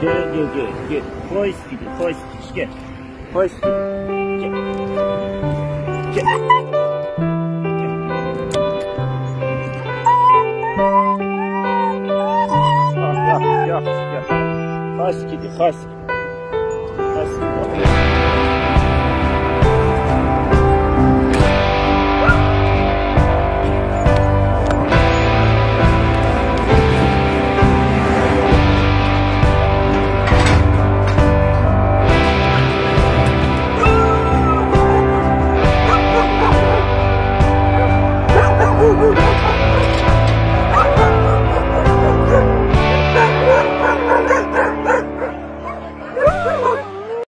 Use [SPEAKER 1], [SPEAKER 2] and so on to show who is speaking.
[SPEAKER 1] good, good, good. Full speed, full speed. Get. Full speed. Get. Get. Yok, yok, yok. Full speed, full speed.